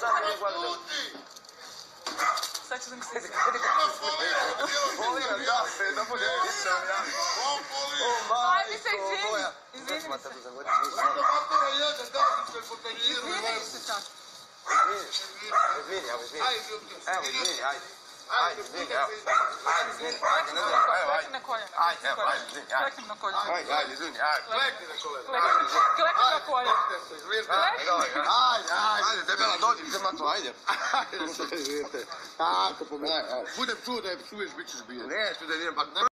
da mi gledam. Sad ću da mi se Molim vas, da se, da bude pisan, ja. O, Ajde se izvini. moja. Izvini mi se. Smatram za godinu. Izvini se sad. Izvini, evo, izvini. Evo, izvini, ajde. Ajde, izvini, evo. Ajde, izvini, ajde, ne znam, evo, Klekni ajde. na koljena. Ajde, evo, ajde, izvini, ajde. Klekni na koljena. Ajde, ajde, izvini, ajde. Klekni Klekni na koljena. Ajde, ajde, ajde, debela, dođi, idem na to, ajde. Tako, pomoći. Budem čuo da je psuješ, bit ćeš bijen. Neću da idem, pa